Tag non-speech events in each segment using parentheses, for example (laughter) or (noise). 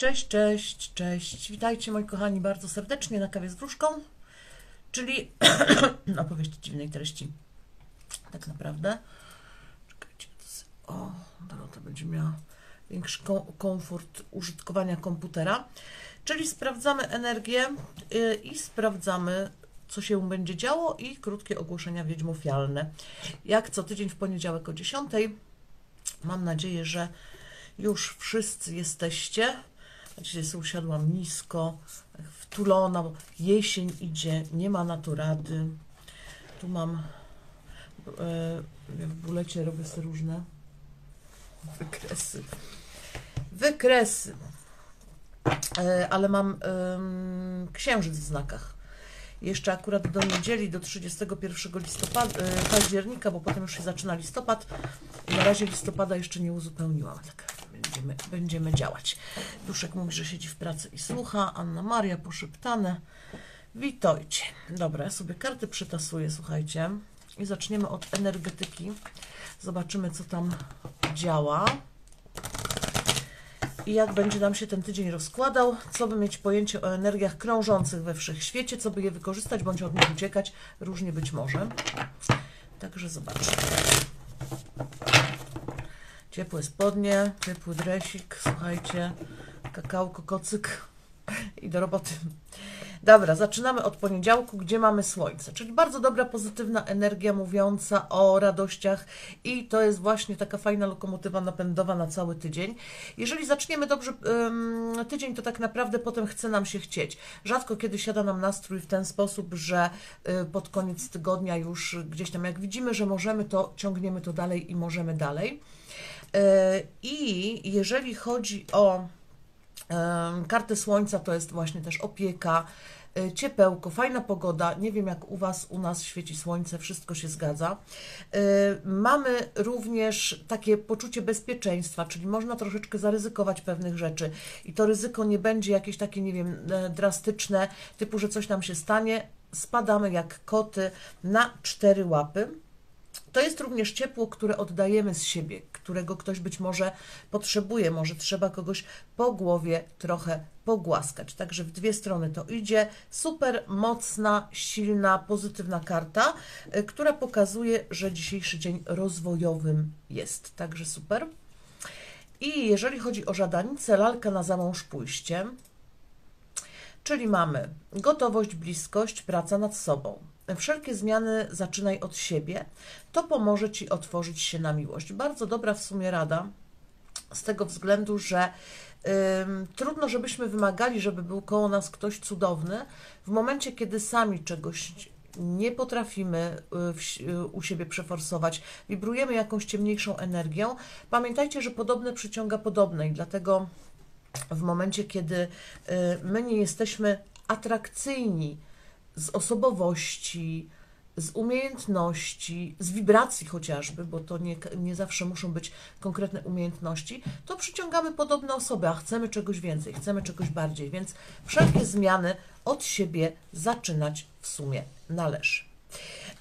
Cześć, cześć, cześć. Witajcie moi kochani bardzo serdecznie na kawie z wróżką, czyli (clears throat) opowieść dziwnej treści. Tak naprawdę. Czekajcie. O, Dorota będzie miała większy kom- komfort użytkowania komputera. Czyli sprawdzamy energię yy, i sprawdzamy, co się będzie działo i krótkie ogłoszenia wiedźmofialne. Jak co tydzień w poniedziałek o 10. Mam nadzieję, że już wszyscy jesteście. Dzisiaj sobie usiadłam nisko, wtulona, bo jesień idzie, nie ma na to rady. Tu mam, e, w bulecie robię sobie różne wykresy. Wykresy. E, ale mam księżyc w znakach. Jeszcze akurat do niedzieli, do 31 listopada, e, października, bo potem już się zaczyna listopad. Na razie listopada jeszcze nie uzupełniłam. Tak będziemy, będziemy działać. Duszek mówi, że siedzi w pracy i słucha. Anna Maria poszeptane. Witajcie. Dobra, ja sobie karty przytasuję, słuchajcie. I zaczniemy od energetyki. Zobaczymy, co tam działa. I jak będzie nam się ten tydzień rozkładał, co by mieć pojęcie o energiach krążących we wszechświecie, co by je wykorzystać, bądź od nich uciekać, różnie być może. Także zobaczmy. Ciepłe spodnie, ciepły dresik, słuchajcie, kakałko, kocyk i do roboty. Dobra, zaczynamy od poniedziałku, gdzie mamy słońce, czyli bardzo dobra, pozytywna energia mówiąca o radościach i to jest właśnie taka fajna lokomotywa napędowa na cały tydzień. Jeżeli zaczniemy dobrze ym, tydzień, to tak naprawdę potem chce nam się chcieć. Rzadko kiedy siada nam nastrój w ten sposób, że y, pod koniec tygodnia już gdzieś tam jak widzimy, że możemy, to ciągniemy to dalej i możemy dalej. Y, I jeżeli chodzi o Em, Karty Słońca to jest właśnie też opieka, y, ciepełko, fajna pogoda. Nie wiem jak u Was, u nas świeci słońce, wszystko się zgadza. Y, Mamy również takie poczucie bezpieczeństwa, czyli można troszeczkę zaryzykować pewnych rzeczy i to ryzyko nie będzie jakieś takie, nie wiem, e, drastyczne, typu, że coś nam się stanie. Spadamy jak koty na cztery łapy. To jest również ciepło, które oddajemy z siebie, którego ktoś być może potrzebuje, może trzeba kogoś po głowie trochę pogłaskać. Także w dwie strony to idzie. Super mocna, silna, pozytywna karta, y, która pokazuje, że dzisiejszy dzień rozwojowym jest. Także super. I jeżeli chodzi o żadanicę, lalka na zamąż pójście, czyli mamy gotowość, bliskość, praca nad sobą. Wszelkie zmiany zaczynaj od siebie. To pomoże Ci otworzyć się na miłość. Bardzo dobra w sumie rada, z tego względu, że trudno, żebyśmy wymagali, żeby był koło nas ktoś cudowny, w momencie, kiedy sami czegoś nie potrafimy y, y, u siebie przeforsować, wibrujemy jakąś ciemniejszą energią. Pamiętajcie, że podobne przyciąga podobne i dlatego w momencie, kiedy y, my nie jesteśmy atrakcyjni z osobowości, z umiejętności, z wibracji chociażby, bo to nie, nie zawsze muszą być konkretne umiejętności, to przyciągamy podobne osoby, a chcemy czegoś więcej, chcemy czegoś bardziej, więc wszelkie zmiany od siebie zaczynać w sumie należy.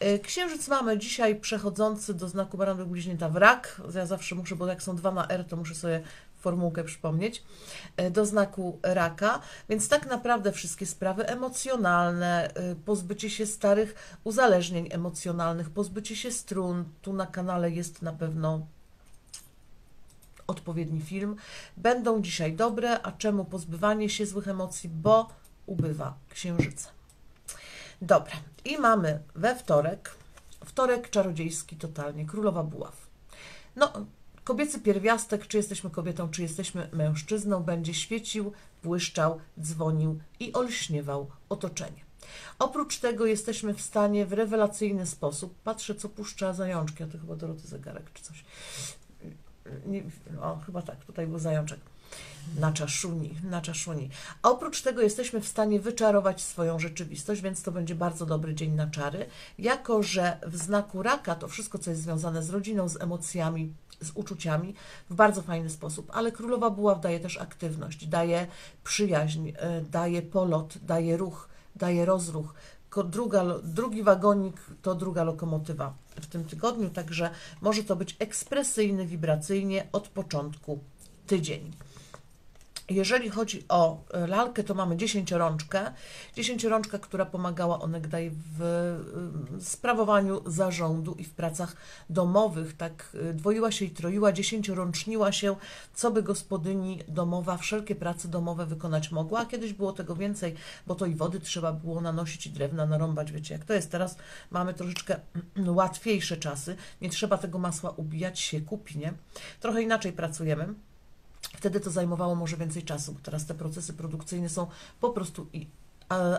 Y, Księżyc mamy dzisiaj przechodzący do znaku baranek bliźnięta w rak. Ja zawsze muszę, bo jak są dwa na R, to muszę sobie formułkę przypomnieć, y, do znaku raka, więc tak naprawdę wszystkie sprawy emocjonalne, y, pozbycie się starych uzależnień emocjonalnych, pozbycie się strun, tu na kanale jest na pewno odpowiedni film, będą dzisiaj dobre, a czemu pozbywanie się złych emocji, bo ubywa księżyca. Dobra, i mamy we wtorek, wtorek czarodziejski totalnie, królowa buław. No, kobiecy pierwiastek, czy jesteśmy kobietą, czy jesteśmy mężczyzną, będzie świecił, błyszczał, dzwonił i olśniewał otoczenie. Oprócz tego jesteśmy w stanie w rewelacyjny sposób, patrzę co puszcza zajączki, a to chyba Doroty zegarek czy coś. Nie, o, chyba tak, tutaj był zajączek. Na czaszuni, na czaszuni. A oprócz tego jesteśmy w stanie wyczarować swoją rzeczywistość, więc to będzie bardzo dobry dzień na czary. Jako, że w znaku raka to wszystko, co jest związane z rodziną, z emocjami, z uczuciami, w bardzo fajny sposób. Ale królowa buław daje też aktywność, daje przyjaźń, e, daje polot, daje ruch, daje rozruch. Druga, drugi wagonik to druga lokomotywa w tym tygodniu, także może to być ekspresyjny, wibracyjnie od początku tydzień. Jeżeli chodzi o e, lalkę, to mamy dziesięciorączkę. Dziesięciorączka, która pomagała onegdaj w e, sprawowaniu zarządu i w pracach domowych. Tak e, dwoiła się i troiła, dziesięciorączniła się, co by gospodyni domowa wszelkie prace domowe wykonać mogła. A kiedyś było tego więcej, bo to i wody trzeba było nanosić i drewna narąbać. Wiecie, jak to jest teraz, mamy troszeczkę (clears throat) łatwiejsze czasy. Nie trzeba tego masła ubijać, się kupi, nie? Trochę inaczej pracujemy. Wtedy to zajmowało może więcej czasu, bo teraz te procesy produkcyjne są po prostu i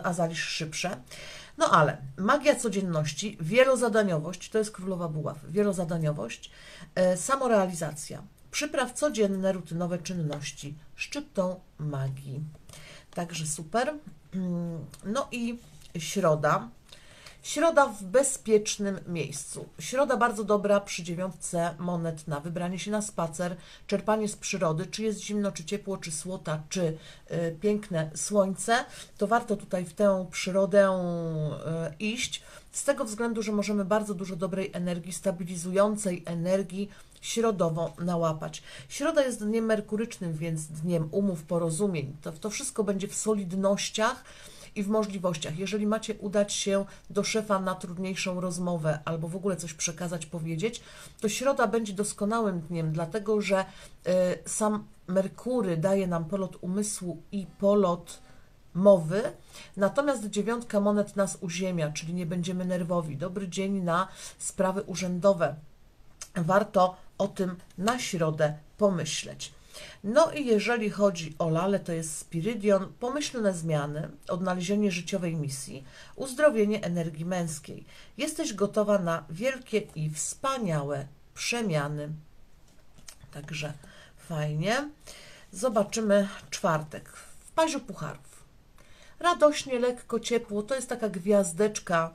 azalisz szybsze. No ale magia codzienności, wielozadaniowość, to jest królowa buław, wielozadaniowość, e, samorealizacja, przypraw codzienne, rutynowe czynności, szczyptą magii. Także super. Mm, no i środa, Środa w bezpiecznym miejscu. Środa bardzo dobra przy dziewiątce monet na wybranie się na spacer, czerpanie z przyrody, czy jest zimno, czy ciepło, czy słota, czy y, piękne słońce, to warto tutaj w tę przyrodę y, iść, z tego względu, że możemy bardzo dużo dobrej energii, stabilizującej energii środową nałapać. Środa jest dniem merkurycznym, więc dniem umów, porozumień. To, to wszystko będzie w solidnościach, i w możliwościach. Jeżeli macie udać się do szefa na trudniejszą rozmowę albo w ogóle coś przekazać, powiedzieć, to środa będzie doskonałym dniem, dlatego że y, sam Merkury daje nam polot umysłu i polot mowy, natomiast dziewiątka monet nas uziemia, czyli nie będziemy nerwowi. Dobry dzień na sprawy urzędowe. Warto o tym na środę pomyśleć. No i jeżeli chodzi o Lale, to jest Spiridion, pomyślne zmiany, odnalezienie życiowej misji, uzdrowienie energii męskiej. Jesteś gotowa na wielkie i wspaniałe przemiany. Także fajnie. Zobaczymy czwartek. W paziu pucharów. Radośnie, lekko, ciepło. To jest taka gwiazdeczka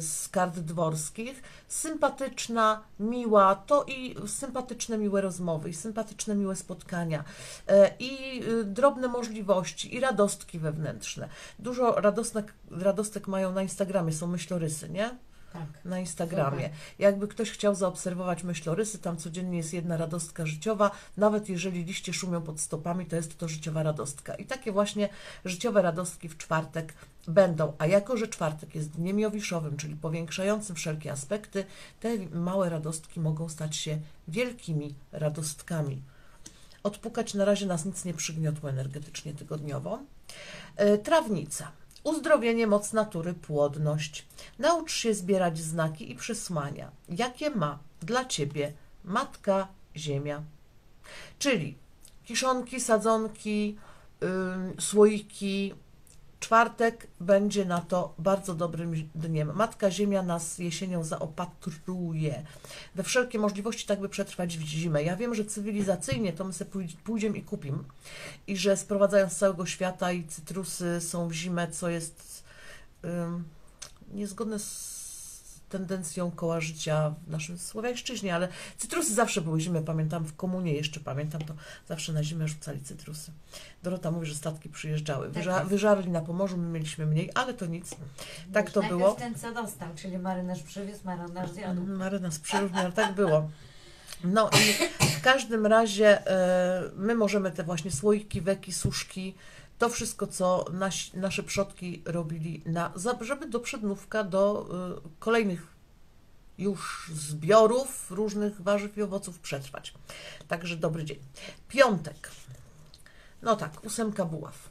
z kart dworskich. Sympatyczna, miła, to i sympatyczne, miłe rozmowy, i sympatyczne, miłe spotkania, y, i y, drobne możliwości, i radostki wewnętrzne. Dużo radostek, radostek mają na Instagramie, są myślorysy, nie? Tak. na Instagramie. Jakby ktoś chciał zaobserwować myślorysy, tam codziennie jest jedna radostka życiowa, nawet jeżeli liście szumią pod stopami, to jest to życiowa radostka. I takie właśnie życiowe radostki w czwartek będą. A jako, że czwartek jest dniem jowiszowym, czyli powiększającym wszelkie aspekty, te małe radostki mogą stać się wielkimi radostkami. Odpukać na razie nas nic nie przygniotło energetycznie tygodniowo. E, trawnica. Uzdrowienie, moc natury, płodność. Naucz się zbierać znaki i przesłania, jakie ma dla Ciebie Matka Ziemia. Czyli kiszonki, sadzonki, yy, słoiki, Czwartek będzie na to bardzo dobrym dniem. Matka Ziemia nas jesienią zaopatruje we wszelkie możliwości, tak by przetrwać w zimę. Ja wiem, że cywilizacyjnie to my sobie pójdziemy i kupimy i że sprowadzają z całego świata i cytrusy są w zimę, co jest niezgodne z tendencją koła życia w naszym Słowiańszczyźnie, ale cytrusy zawsze były zimy, pamiętam w komunie jeszcze, pamiętam to, zawsze na zimę rzucali cytrusy. Dorota mówi, że statki przyjeżdżały, tak Wyża wyżarli na Pomorzu, my mieliśmy mniej, ale to nic, tak to było. ten, co dostał, czyli marynarz przywiózł, marynarz zjadł. Mm, marynarz przywiózł, tak było. No i w każdym razie e, my możemy te właśnie słoiki, weki, suszki, to wszystko, co nasi, nasze przodki robili, na, do przednówka, do y, kolejnych już zbiorów różnych warzyw i owoców przetrwać. Także dobry dzień. Piątek. No tak, ósemka buław.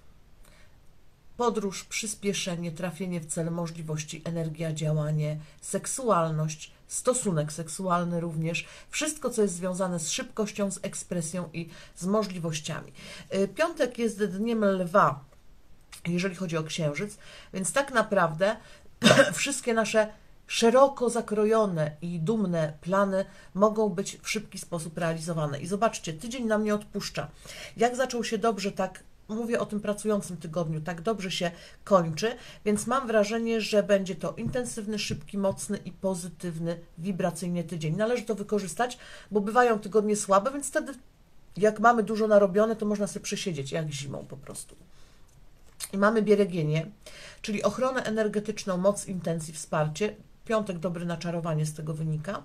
Podróż, przyspieszenie, trafienie w cel, możliwości, energia, działanie, seksualność, stosunek seksualny również, wszystko, co jest związane z szybkością, z ekspresją i z możliwościami. Y, piątek jest dniem lwa, jeżeli chodzi o księżyc, więc tak naprawdę (clears throat) wszystkie nasze szeroko zakrojone i dumne plany mogą być w szybki sposób realizowane. I zobaczcie, tydzień nam nie odpuszcza. Jak zaczął się dobrze, tak mówię o tym pracującym tygodniu, tak dobrze się kończy, więc mam wrażenie, że będzie to intensywny, szybki, mocny i pozytywny, wibracyjny tydzień. Należy to wykorzystać, bo bywają tygodnie słabe, więc wtedy jak mamy dużo narobione, to można sobie przesiedzieć, jak zimą po prostu. I mamy bieregienie, czyli ochronę energetyczną, moc intencji, wsparcie. Piątek dobry na czarowanie z tego wynika.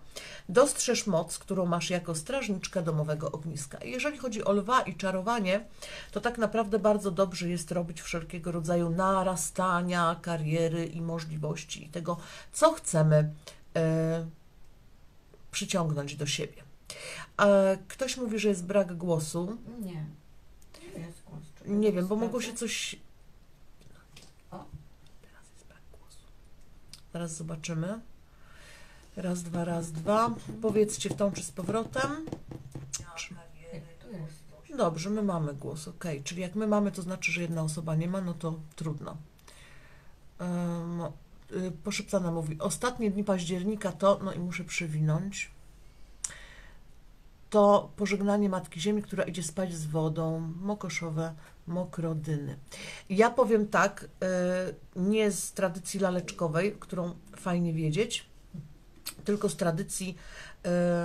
Dostrzeż moc, którą masz jako strażniczka domowego ogniska. Jeżeli chodzi o lwa i czarowanie, to tak naprawdę bardzo dobrze jest robić wszelkiego rodzaju narastania kariery i możliwości i tego, co chcemy e, przyciągnąć do siebie. Ktoś mówi, że jest brak głosu. Nie. Nie jest głos. Nie wiem, bo mogło się coś. O. Teraz jest brak głosu. Zaraz zobaczymy. Raz, dwa, raz, dwa. Powiedzcie w tą czy z powrotem. Dobrze, my mamy głos, ok. Czyli jak my mamy, to znaczy, że jedna osoba nie ma, no to trudno. Um, y, poszeptana mówi, ostatnie dni października to, no i muszę przywinąć, to pożegnanie Matki Ziemi, która idzie spać z wodą, mokoszowe mokrodyny. Ja powiem tak, y, nie z tradycji laleczkowej, którą fajnie wiedzieć, tylko z tradycji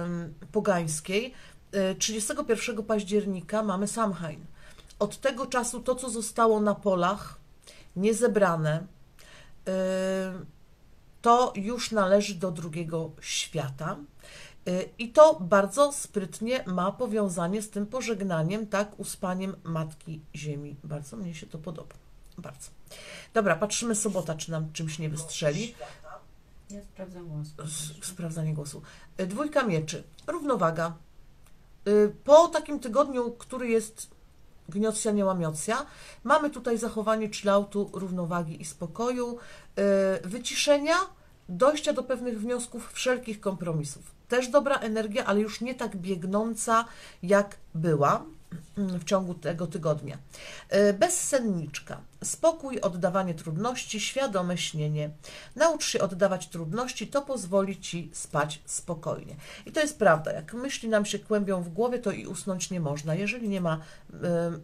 ym, pogańskiej. Y, 31 października mamy Samhain. Od tego czasu to, co zostało na polach, niezebrane, y, to już należy do drugiego świata. Y, I to bardzo sprytnie ma powiązanie z tym pożegnaniem, tak, uspaniem Matki Ziemi. Bardzo mnie się to podoba. Bardzo. Dobra, patrzymy sobota, czy nam czymś nie wystrzeli. Ja sprawdzam głos. S- Sprawdzanie głosu. Y, Dwójka mieczy. Równowaga. Y, Po takim tygodniu, który jest gniocja, nie łamiocja, mamy tutaj zachowanie chilloutu, równowagi i spokoju, wyciszenia, dojścia do pewnych wniosków, wszelkich kompromisów. Też dobra energia, ale już nie tak biegnąca, jak była w ciągu tego tygodnia. Y, Bezsenniczka. Spokój, oddawanie trudności, świadome śnienie. Naucz się oddawać trudności, to pozwoli ci spać spokojnie. I to jest prawda. Jak myśli nam się kłębią w głowie, to i usnąć nie można. Jeżeli nie ma y,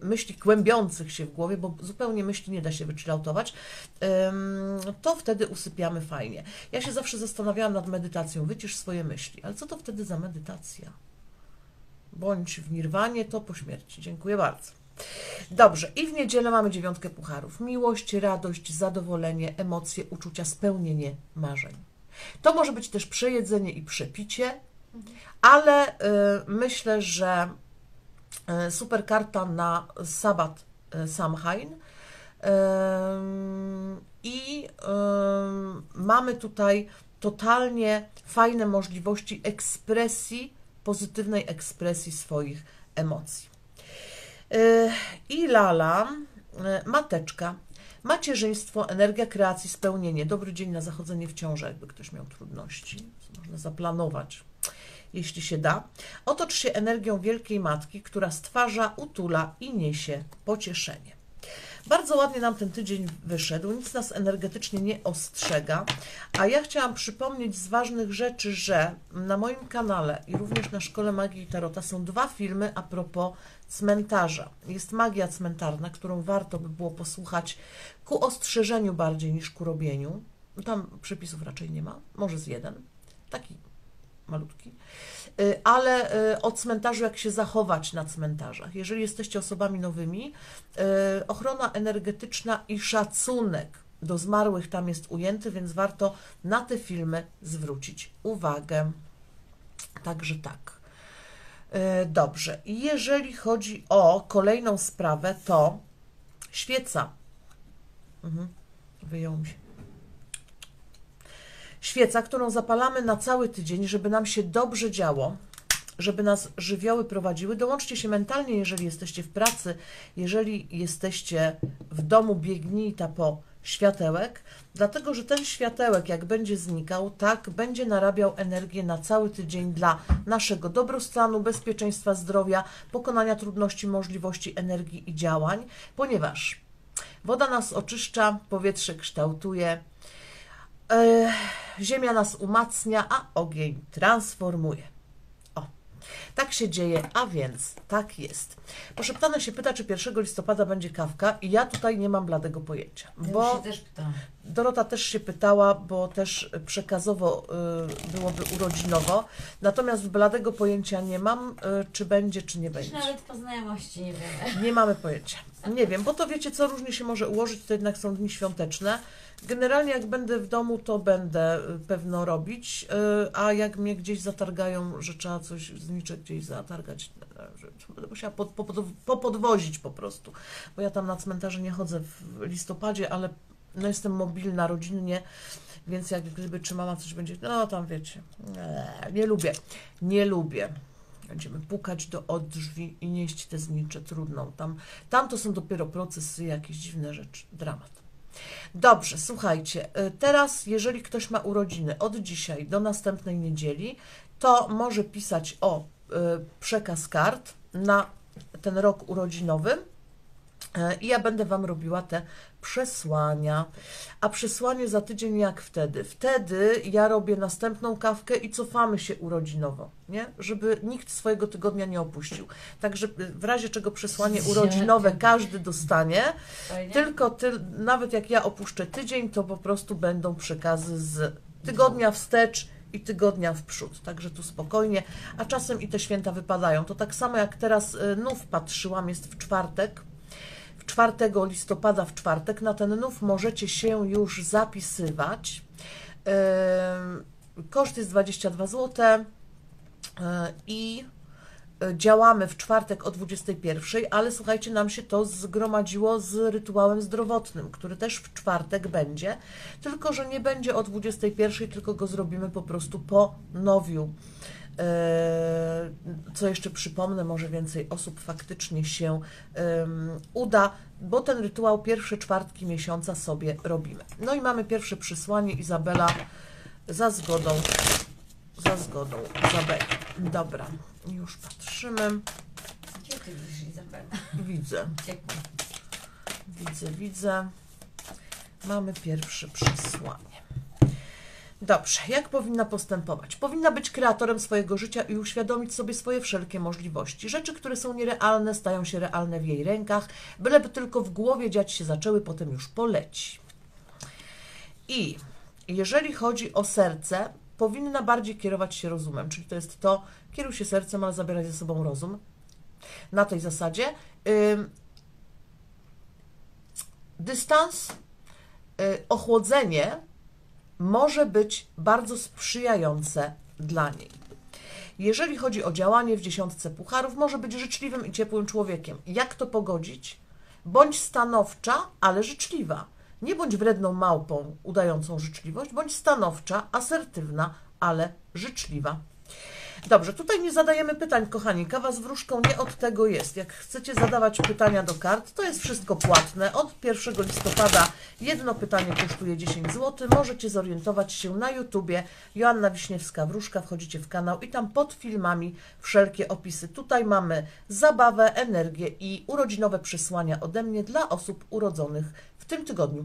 myśli kłębiących się w głowie, bo zupełnie myśli nie da się ym, to wtedy usypiamy fajnie. Ja się zawsze zastanawiałam nad medytacją. Wycisz swoje myśli. Ale co to wtedy za medytacja? Bądź w nirwanie, to po śmierci. Dziękuję bardzo. Dobrze, i w niedzielę mamy dziewiątkę pucharów. Miłość, radość, zadowolenie, emocje, uczucia, spełnienie marzeń. To może być też przejedzenie i przepicie, ale y, myślę, że y, super karta na sabat y, Samhain. Ym, I ym, mamy tutaj totalnie fajne możliwości ekspresji, pozytywnej ekspresji swoich emocji. Yy, I Lala, yy, mateczka, macierzyństwo, energia kreacji, spełnienie, dobry dzień na zachodzenie w ciążę, jakby ktoś miał trudności, można zaplanować, jeśli się da. Otocz się energią Wielkiej Matki, która stwarza, utula i niesie pocieszenie. Bardzo ładnie nam ten tydzień wyszedł, nic nas energetycznie nie ostrzega, a ja chciałam przypomnieć z ważnych rzeczy, że na moim kanale i również na Szkole Magii i Tarota są dwa filmy a propos cmentarza. Jest magia cmentarna, którą warto by było posłuchać ku ostrzeżeniu bardziej niż ku robieniu. Tam przepisów raczej nie ma, może z jeden, taki malutki. Y, Ale y, o cmentarzu, jak się zachować na cmentarzach. Jeżeli jesteście osobami nowymi, y, ochrona energetyczna i szacunek do zmarłych tam jest ujęty, więc warto na te filmy zwrócić uwagę. Także tak. Dobrze. Jeżeli chodzi o kolejną sprawę, to świeca. Mhm. Wyjął mi się. Świeca, którą zapalamy na cały tydzień, żeby nam się dobrze działo, żeby nas żywioły prowadziły. Dołączcie się mentalnie, jeżeli jesteście w pracy, jeżeli jesteście w domu, biegnijta po światełek, dlatego że ten światełek, jak będzie znikał, tak będzie narabiał energię na cały tydzień dla naszego dobrostanu, bezpieczeństwa, zdrowia, pokonania trudności, możliwości, energii i działań, ponieważ woda nas oczyszcza, powietrze kształtuje, ziemia nas umacnia, a ogień transformuje. O, tak się dzieje, a więc tak jest. Poszeptana się pyta, czy 1 listopada będzie kawka i ja tutaj nie mam bladego pojęcia, Ja bo się też pytałam. Dorota też się pytała, bo też przekazowo y, byłoby urodzinowo, natomiast bladego pojęcia nie mam, y, czy będzie, czy nie Też będzie. nawet po znajomości nie wiemy. Nie mamy pojęcia. Nie wiem, bo to wiecie, co różnie się może ułożyć, to jednak są dni świąteczne. Generalnie jak będę w domu, to będę y, pewno robić, y, a jak mnie gdzieś zatargają, że trzeba coś znicze gdzieś zatargać, że będę musiała pod, pod, popodwozić po prostu, bo ja tam na cmentarze nie chodzę w listopadzie, ale no jestem mobilna rodzinnie, więc jak gdyby czy mama coś będzie, no tam wiecie, nie lubię, nie lubię. Będziemy pukać do od drzwi i nieść te znicze, trudną. Tam, tam to są dopiero procesy, jakieś dziwne rzeczy, dramat. Dobrze, słuchajcie, y, teraz jeżeli ktoś ma urodziny od dzisiaj do następnej niedzieli, to może pisać o y, przekaz kart na ten rok urodzinowy E, I ja będę Wam robiła te przesłania. A przesłanie za tydzień jak wtedy? Wtedy ja robię następną kawkę i cofamy się urodzinowo, nie? Żeby nikt swojego tygodnia nie opuścił. Także w razie czego przesłanie urodzinowe każdy dostanie, tylko ty, nawet jak ja opuszczę tydzień, to po prostu będą przekazy z tygodnia wstecz i tygodnia w przód. Także tu spokojnie, a czasem i te święta wypadają. To tak samo jak teraz y, nów patrzyłam, jest w czwartek. W 4 listopada w czwartek na ten nów możecie się już zapisywać. Koszt jest 22 zł y, i działamy w czwartek o 21, ale słuchajcie, nam się to zgromadziło z rytuałem zdrowotnym, który też w czwartek będzie, tylko że nie będzie o 21, tylko go zrobimy po prostu po nowiu. E, Co jeszcze przypomnę, może więcej osób faktycznie się uda, bo ten rytuał pierwsze czwartki miesiąca sobie robimy. No i mamy pierwsze przysłanie Izabela za zgodą, za zgodą Izabeli. Dobra, już patrzymy. Gdzie ty widzisz Izabela? Widzę, widzę, widzę. Mamy pierwsze przesłanie. Dobrze, jak powinna postępować? Powinna być kreatorem swojego życia i uświadomić sobie swoje wszelkie możliwości. Rzeczy, które są nierealne, stają się realne w jej rękach, byleby tylko w głowie dziać się zaczęły, potem już poleci. I jeżeli chodzi o serce, powinna bardziej kierować się rozumem, czyli to jest to, kieruj się sercem, ale zabieraj ze sobą rozum. Na tej zasadzie. Ym, dystans, y, ochłodzenie może być bardzo sprzyjające dla niej. Jeżeli chodzi o działanie w dziesiątce pucharów, może być życzliwym i ciepłym człowiekiem. Jak to pogodzić? Bądź stanowcza, ale życzliwa. Nie bądź wredną małpą udającą życzliwość, bądź stanowcza, asertywna, ale życzliwa. Dobrze, tutaj nie zadajemy pytań, kochani. Kawa z wróżką nie od tego jest. Jak chcecie zadawać pytania do kart, to jest wszystko płatne. Od 1 listopada jedno pytanie kosztuje 10 zł. Możecie zorientować się na YouTubie. Joanna Wiśniewska Wróżka, wchodzicie w kanał i tam pod filmami wszelkie opisy. Tutaj mamy zabawę, energię i urodzinowe przesłania ode mnie dla osób urodzonych w tym tygodniu.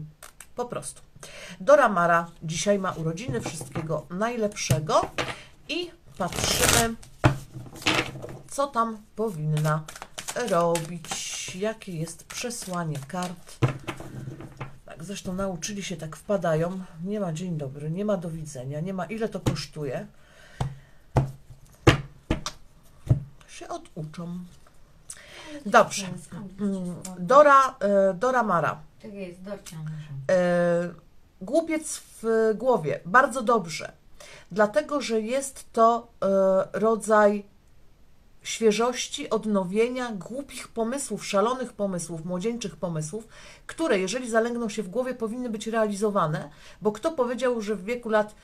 Po prostu. Dora Mara dzisiaj ma urodziny. Wszystkiego najlepszego. I patrzymy, co tam powinna robić, jakie jest przesłanie kart. Tak, zresztą nauczyli się, tak wpadają. Nie ma dzień dobry, nie ma do widzenia, nie ma ile to kosztuje. Się oduczą. Dobrze. Dora, e, Dora Mara. Tak jest, Dorcia. E, głupiec w głowie. Bardzo dobrze. Dlatego, że jest to e, rodzaj świeżości, odnowienia, głupich pomysłów, szalonych pomysłów, młodzieńczych pomysłów, które, jeżeli zalęgną się w głowie, powinny być realizowane, bo kto powiedział, że w wieku lat,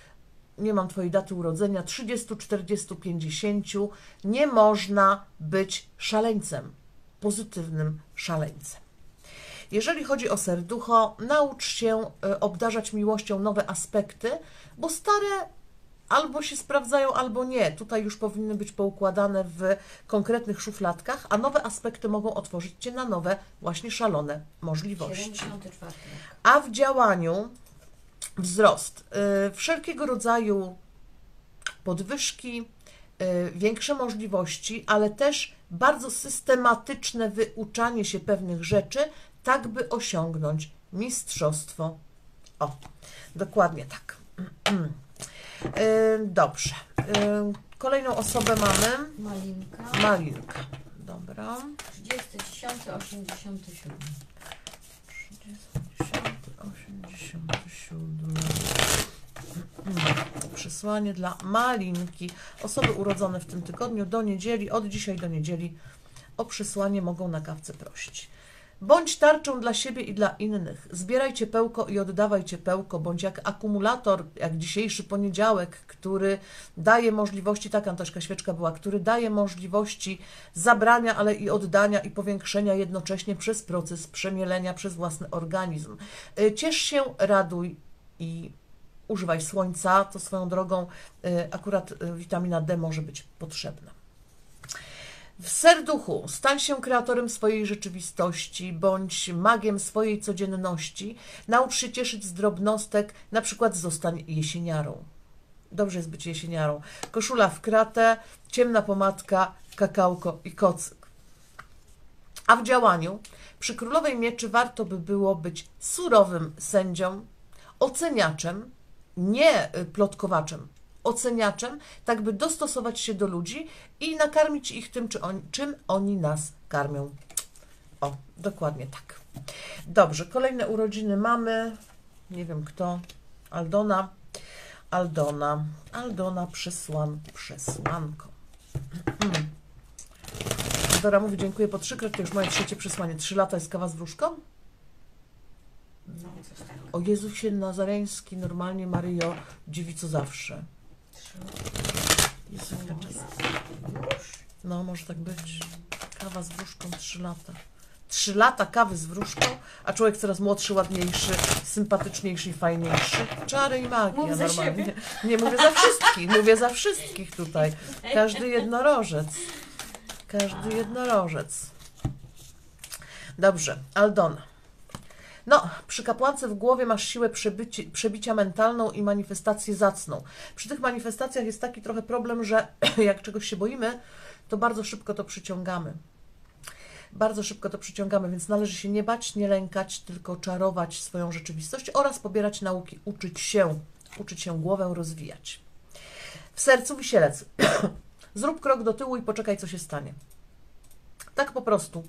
nie mam Twojej daty urodzenia, 30, 40, 50, nie można być szaleńcem, pozytywnym szaleńcem. Jeżeli chodzi o serducho, naucz się e, obdarzać miłością nowe aspekty, bo stare albo się sprawdzają, albo nie. Tutaj już powinny być poukładane w konkretnych szufladkach, a nowe aspekty mogą otworzyć Cię na nowe, właśnie szalone możliwości. 74 rok. A w działaniu wzrost y, wszelkiego rodzaju podwyżki, y, większe możliwości, ale też bardzo systematyczne wyuczanie się pewnych rzeczy, tak by osiągnąć mistrzostwo. O, dokładnie tak. (clears throat) Dobrze. Kolejną osobę mamy. Malinka. Malinka. Dobra. 30, 10, 87. 87. Przesłanie dla Malinki. Osoby urodzone w tym tygodniu do niedzieli, od dzisiaj do niedzieli o przesłanie mogą na kawce prosić. Bądź tarczą dla siebie i dla innych. Zbierajcie pełko i oddawajcie pełko, bądź jak akumulator, jak dzisiejszy poniedziałek, który daje możliwości, tak Antośka Świeczka była, który daje możliwości zabrania, ale i oddania i powiększenia jednocześnie przez proces przemielenia przez własny organizm. Y, Ciesz się, raduj i używaj słońca, to swoją drogą y, akurat y, witamina D może być potrzebna. W serduchu stań się kreatorem swojej rzeczywistości, bądź magiem swojej codzienności. Naucz się cieszyć z drobnostek, na przykład zostań jesieniarą. Dobrze jest być jesieniarą. Koszula w kratę, ciemna pomadka, kakałko i kocyk. A w działaniu przy królowej mieczy warto by było być surowym sędzią, oceniaczem, nie plotkowaczem, oceniaczem, tak by dostosować się do ludzi i nakarmić ich tym, czy on, czym oni nas karmią. O, dokładnie tak. Dobrze, kolejne urodziny mamy. Nie wiem kto. Aldona. Aldona. Aldona przesłan, przesłanko. (clears throat) Dora mówi, dziękuję po trzykroć, to już moje trzecie przesłanie. Trzy lata jest kawa z wróżką? No. O Jezusie Nazareński, normalnie Maryjo, dziewico zawsze. Jezu. No, może tak być. Kawa z wróżką trzy lata. Trzy lata kawy z wróżką, a człowiek coraz młodszy, ładniejszy, sympatyczniejszy i fajniejszy. Czary i magia Mów za normalnie. siebie. Nie mówię za wszystkich, mówię za wszystkich tutaj. Każdy jednorożec. Każdy jednorożec. Dobrze, Aldona. No, przy kapłance w głowie masz siłę przebyci, przebicia mentalną i manifestację zacną. Przy tych manifestacjach jest taki trochę problem, że (clears throat) jak czegoś się boimy, to bardzo szybko to przyciągamy. Bardzo szybko to przyciągamy, więc należy się nie bać, nie lękać, tylko czarować swoją rzeczywistość oraz pobierać nauki, uczyć się, uczyć się głowę rozwijać. W sercu wisielec. (clears throat) Zrób krok do tyłu i poczekaj, co się stanie. Tak po prostu.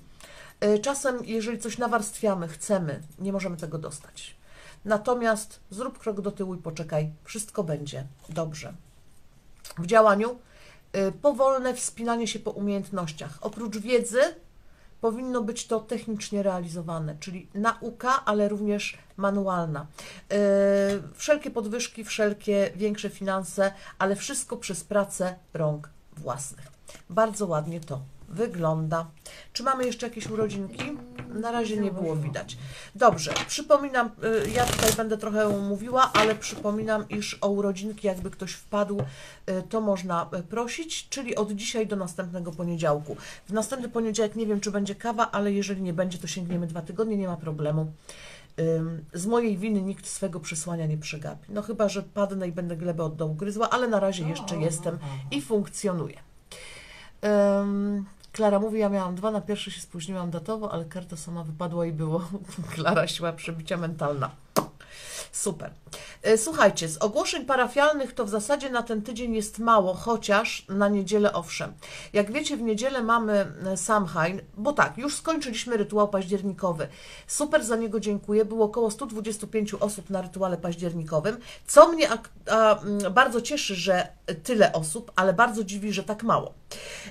Y, Czasem, jeżeli coś nawarstwiamy, chcemy, nie możemy tego dostać. Natomiast zrób krok do tyłu i poczekaj, wszystko będzie dobrze. W działaniu y, powolne wspinanie się po umiejętnościach. Oprócz wiedzy powinno być to technicznie realizowane, czyli nauka, ale również manualna. Yy, wszelkie podwyżki, wszelkie większe finanse, ale wszystko przez pracę rąk własnych. Bardzo ładnie to wygląda. Czy mamy jeszcze jakieś urodzinki? Na razie nie było widać. Dobrze, przypominam, y, ja tutaj będę trochę mówiła, ale przypominam, iż o urodzinki, jakby ktoś wpadł, y, to można y, prosić, czyli od dzisiaj do następnego poniedziałku. W następny poniedziałek nie wiem, czy będzie kawa, ale jeżeli nie będzie, to sięgniemy dwa tygodnie, nie ma problemu. Z mojej winy nikt swego przesłania nie przegapi. No chyba, że padnę i będę glebę od dołu gryzła, ale na razie jeszcze jestem i funkcjonuję. Ym, Klara mówi, ja miałam dwa, na pierwszy się spóźniłam datowo, ale karta sama wypadła i było. (laughs) Klara siła przebicia mentalna. Super. E, Słuchajcie, z ogłoszeń parafialnych to w zasadzie na ten tydzień jest mało, chociaż na niedzielę owszem. Jak wiecie, w niedzielę mamy e, Samhain, bo tak, już skończyliśmy rytuał październikowy. Super za niego dziękuję. Było około 125 osób na rytuale październikowym, co mnie ak- a, mm, bardzo cieszy, że tyle osób, ale bardzo dziwi, że tak mało.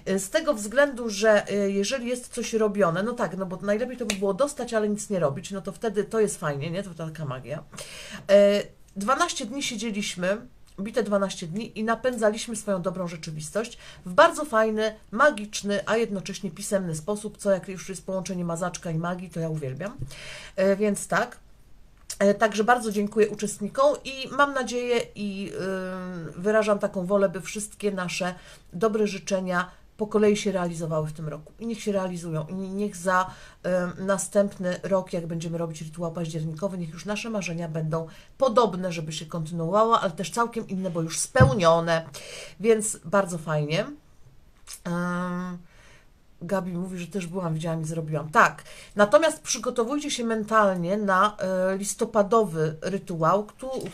E, Z tego względu, że jeżeli jest coś robione, no tak, no bo najlepiej to by było dostać, ale nic nie robić, no to wtedy to jest fajnie, nie? To taka magia. E, 12 dni siedzieliśmy, bite 12 dni i napędzaliśmy swoją dobrą rzeczywistość w bardzo fajny, magiczny, a jednocześnie pisemny sposób, co jak już jest połączenie mazaczka i magii, to ja uwielbiam. E, Więc tak, E, Także bardzo dziękuję uczestnikom i mam nadzieję i wyrażam taką wolę, by wszystkie nasze dobre życzenia po kolei się realizowały w tym roku. I niech się realizują. I niech za y, następny rok, jak będziemy robić rytuał październikowy, niech już nasze marzenia będą podobne, żeby się kontynuowało, ale też całkiem inne, bo już spełnione. Więc bardzo fajnie. Gabi mówi, że też byłam, widziałam i zrobiłam. Tak. Natomiast przygotowujcie się mentalnie na e, listopadowy rytuał, któ-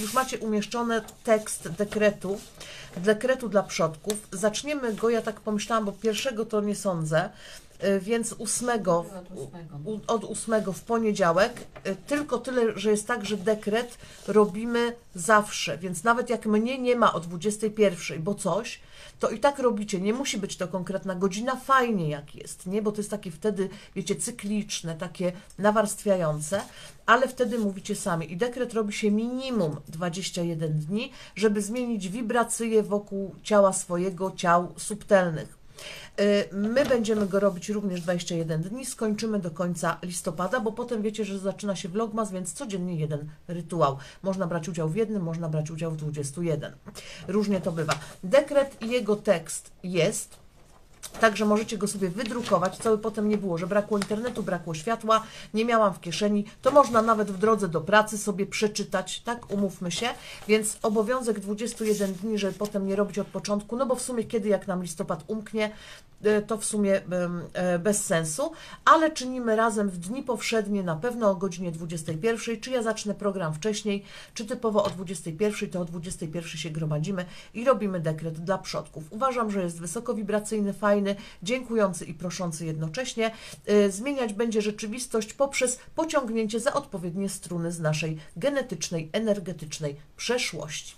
już macie umieszczony tekst dekretu, dekretu dla przodków. Zaczniemy go, ja tak pomyślałam, bo pierwszego to nie sądzę, więc ósmego, Od ósmego. no. u- od ósmego w poniedziałek. Y, Tylko tyle, że jest tak, że dekret robimy zawsze, więc nawet jak mnie nie ma o 21, bo coś, to i tak robicie. Nie musi być to konkretna godzina, fajnie jak jest, nie? Bo to jest takie wtedy, wiecie, cykliczne, takie nawarstwiające, ale wtedy mówicie sami. I dekret robi się minimum 21 dni, żeby zmienić wibracje wokół ciała swojego, ciał subtelnych. Y, My będziemy go robić również 21 dni, skończymy do końca listopada, bo potem wiecie, że zaczyna się vlogmas, więc codziennie jeden rytuał. Można brać udział w jednym, można brać udział w 21. Różnie to bywa. Dekret i jego tekst jest. Także możecie go sobie wydrukować, co by potem nie było, że brakło internetu, brakło światła, nie miałam w kieszeni, to można nawet w drodze do pracy sobie przeczytać, tak, umówmy się, więc obowiązek 21 dni, żeby potem nie robić od początku, no bo w sumie kiedy jak nam listopad umknie, e, to w sumie e, bez sensu, ale czynimy razem w dni powszednie, na pewno o godzinie 21, czy ja zacznę program wcześniej, czy typowo o 21, to o 21 się gromadzimy i robimy dekret dla przodków. Uważam, że jest wysokowibracyjny, fajny, dziękujący i proszący jednocześnie. Y, Zmieniać będzie rzeczywistość poprzez pociągnięcie za odpowiednie struny z naszej genetycznej, energetycznej przeszłości.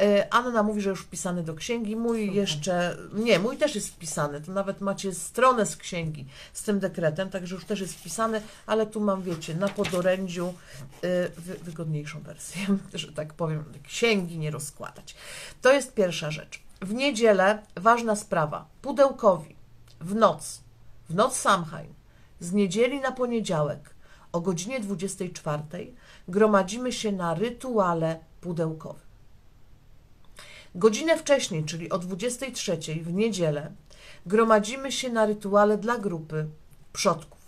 Y, Anna mówi, że już wpisany do księgi. Mój Super. jeszcze. Nie, mój też jest wpisany. Tu nawet macie stronę z księgi z tym dekretem, także już też jest wpisany, ale tu mam, wiecie, na podorędziu y, wy, wygodniejszą wersję, (laughs) że tak powiem, księgi nie rozkładać. To jest pierwsza rzecz. W niedzielę ważna sprawa. Pudełkowi w noc, w noc Samhain, z niedzieli na poniedziałek o godzinie 24 gromadzimy się na rytuale pudełkowym. Godzinę wcześniej, czyli o 23 w niedzielę, gromadzimy się na rytuale dla grupy przodków.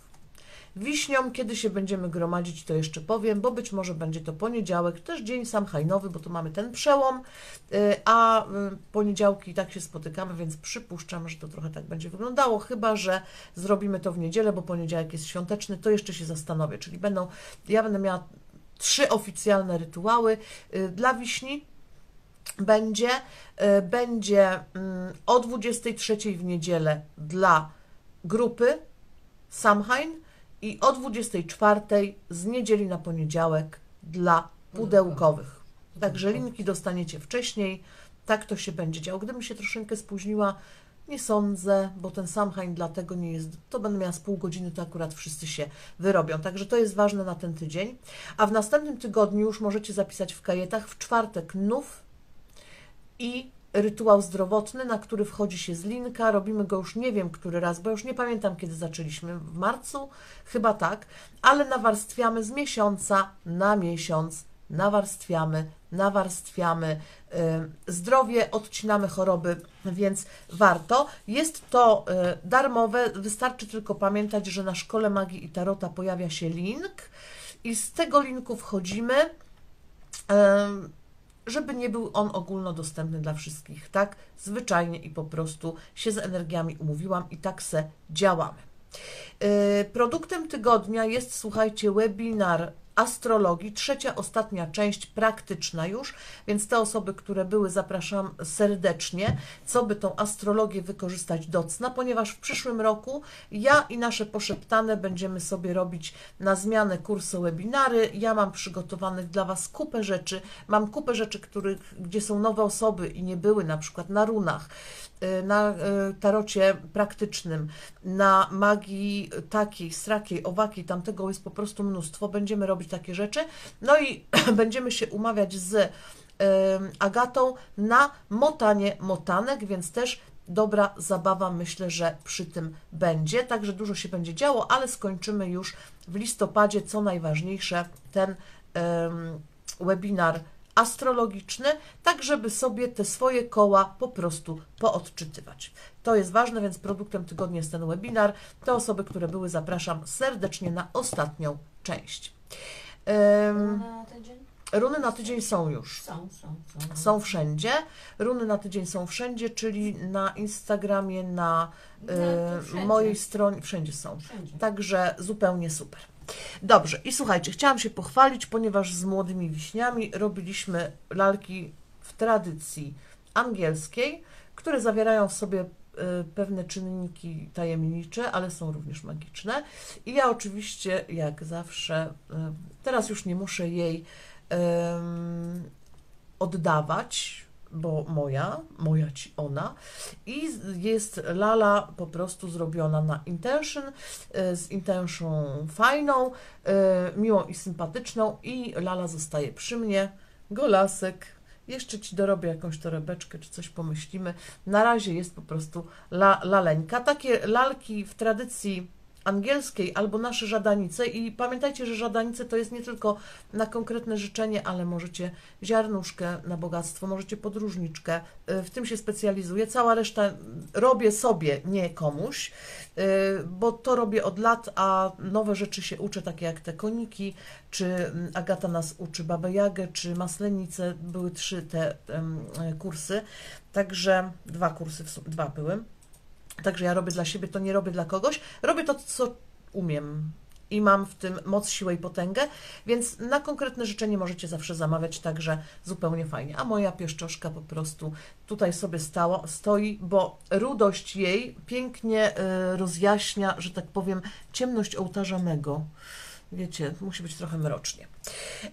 Wiśnią, kiedy się będziemy gromadzić, to jeszcze powiem, bo być może będzie to poniedziałek, też dzień samhajnowy, bo tu mamy ten przełom, y, a y, poniedziałki i tak się spotykamy, więc przypuszczam, że to trochę tak będzie wyglądało, chyba że zrobimy to w niedzielę, bo poniedziałek jest świąteczny, to jeszcze się zastanowię, czyli będą, ja będę miała trzy oficjalne rytuały y, dla wiśni, będzie, będzie mm, o 23 w niedzielę dla grupy Samhain i o 24 z niedzieli na poniedziałek dla pudełkowych. Także linki dostaniecie wcześniej. Tak to się będzie działo. Gdybym się troszeczkę spóźniła, nie sądzę, bo ten Samhain dlatego nie jest. To będę miała z pół godziny, to akurat wszyscy się wyrobią. Także to jest ważne na ten tydzień. A w następnym tygodniu już możecie zapisać w kajetach w czwartek nów i rytuał zdrowotny, na który wchodzi się z linka. Robimy go już nie wiem który raz, bo już nie pamiętam kiedy zaczęliśmy. W marcu? Chyba tak, ale nawarstwiamy z miesiąca na miesiąc. Nawarstwiamy, nawarstwiamy y, zdrowie, odcinamy choroby, więc warto. Jest to y, darmowe, wystarczy tylko pamiętać, że na szkole magii i tarota pojawia się link i z tego linku wchodzimy. Em, żeby nie był on ogólnodostępny dla wszystkich, tak? Zwyczajnie i po prostu się z energiami umówiłam i tak se działamy. Yy, Produktem tygodnia jest, słuchajcie, webinar astrologii, trzecia, ostatnia część praktyczna już, więc te osoby, które były, zapraszam serdecznie, co by tą astrologię wykorzystać do cna, ponieważ w przyszłym roku ja i nasze poszeptane będziemy sobie robić na zmianę kursy webinary. Ja mam przygotowanych dla Was kupę rzeczy, mam kupę rzeczy, których, gdzie są nowe osoby i nie były, na przykład na runach, y, na y, tarocie praktycznym, na magii takiej, srakiej, owakiej, tam tego jest po prostu mnóstwo. Będziemy robić takie rzeczy. No i (clears throat) będziemy się umawiać z Agatą na motanie motanek, więc też dobra zabawa myślę, że przy tym będzie. Także dużo się będzie działo, ale skończymy już w listopadzie, co najważniejsze, ten webinar astrologiczny, tak żeby sobie te swoje koła po prostu poodczytywać. To jest ważne, więc produktem tygodnia jest ten webinar. Te osoby, które były, zapraszam serdecznie na ostatnią część. Na tydzień? runy na tydzień są już. Są, są, są. Są wszędzie. Runy na tydzień są wszędzie, czyli na Instagramie, na No, mojej stronie, wszędzie są. Wszędzie. Także zupełnie super. Dobrze, i słuchajcie, chciałam się pochwalić, ponieważ z młodymi wiśniami robiliśmy lalki w tradycji angielskiej, które zawierają w sobie pewne czynniki tajemnicze, ale są również magiczne. I ja oczywiście, jak zawsze, y, teraz już nie muszę jej oddawać, bo moja, moja ci ona. I jest lala po prostu zrobiona na intention, y, z intention fajną, y, miłą i sympatyczną i lala zostaje przy mnie. Golasek. Jeszcze ci dorobię jakąś torebeczkę, czy coś pomyślimy. Na razie jest po prostu la, laleńka. Takie lalki w tradycji angielskiej albo nasze żadanice i pamiętajcie, że żadanice to jest nie tylko na konkretne życzenie, ale możecie ziarnuszkę na bogactwo, możecie podróżniczkę, y, w tym się specjalizuję. Cała reszta robię sobie, nie komuś, y, bo to robię od lat, a nowe rzeczy się uczę, takie jak te koniki, czy mm, Agata nas uczy Babę Jagę, czy Maslenice, były trzy te em, kursy, także dwa kursy, w dwa były. Także ja robię dla siebie, to nie robię dla kogoś. Robię to, co umiem i mam w tym moc, siłę i potęgę, więc na konkretne życzenie możecie zawsze zamawiać, także zupełnie fajnie. A moja pieszczoszka po prostu tutaj sobie stała, stoi, bo rudość jej pięknie y, rozjaśnia, że tak powiem, ciemność ołtarza mego. Wiecie, musi być trochę mrocznie.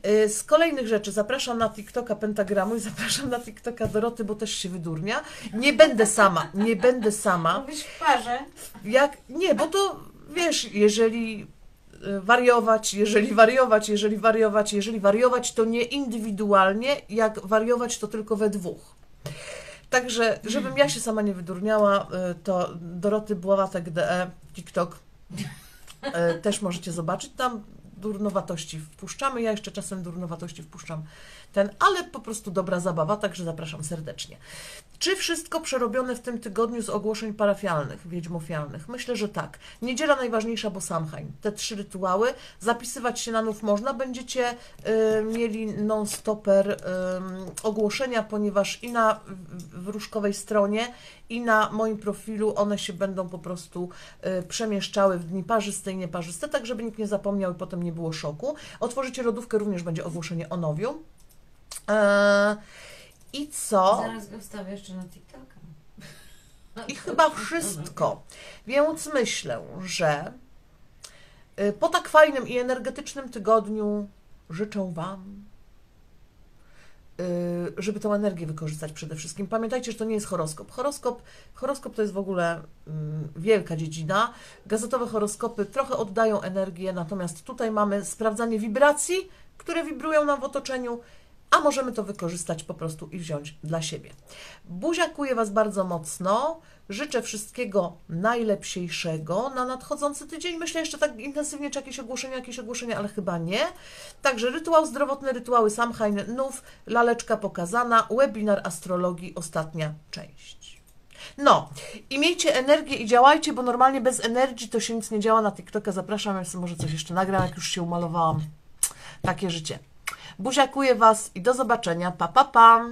Y, Z kolejnych rzeczy zapraszam na TikToka Pentagramu i (laughs) zapraszam na TikToka Doroty, bo też się wydurnia. Nie będę sama, nie będę sama. Mówisz w parze. Jak, nie, bo to wiesz, jeżeli y, wariować, jeżeli wariować, jeżeli wariować, jeżeli wariować, to nie indywidualnie, jak wariować, to tylko we dwóch. Także, żebym ja się sama nie wydurniała, y, to Doroty Bławatek DE, TikTok, też możecie zobaczyć. Tam durnowatości wpuszczamy. Ja jeszcze czasem durnowatości wpuszczam ten, ale po prostu dobra zabawa, także zapraszam serdecznie. Czy wszystko przerobione w tym tygodniu z ogłoszeń parafialnych, wiedźmofialnych? Myślę, że tak. Niedziela najważniejsza, bo Samhain. Te trzy rytuały. Zapisywać się na nów można. Będziecie y, mieli non-stopper y, ogłoszenia, ponieważ i na wróżkowej stronie, i na moim profilu one się będą po prostu y, przemieszczały w dni parzyste i nieparzyste, tak żeby nikt nie zapomniał i potem nie było szoku. Otworzycie lodówkę, również będzie ogłoszenie o nowiu. E, I co? Zaraz go wstawię jeszcze na TikToka. I chyba wszystko. Więc myślę, że y, po tak fajnym i energetycznym tygodniu życzę Wam, y, żeby tą energię wykorzystać przede wszystkim. Pamiętajcie, że to nie jest horoskop. Horoskop, horoskop to jest w ogóle mm, wielka dziedzina. Gazetowe horoskopy trochę oddają energię, natomiast tutaj mamy sprawdzanie wibracji, które wibrują nam w otoczeniu, a możemy to wykorzystać po prostu i wziąć dla siebie. Buziakuję Was bardzo mocno. Życzę wszystkiego najlepszego na nadchodzący tydzień. Myślę jeszcze tak intensywnie, czy jakieś ogłoszenia, jakieś ogłoszenia, ale chyba nie. Także rytuał zdrowotny, rytuały Samhain, nów, laleczka pokazana, webinar astrologii, ostatnia część. No, i miejcie energię i działajcie, bo normalnie bez energii to się nic nie działa na TikToka. Zapraszam, ja sobie może coś jeszcze nagram, jak już się umalowałam. Takie życie. Buziakuję Was i do zobaczenia. Pa, pa, pa.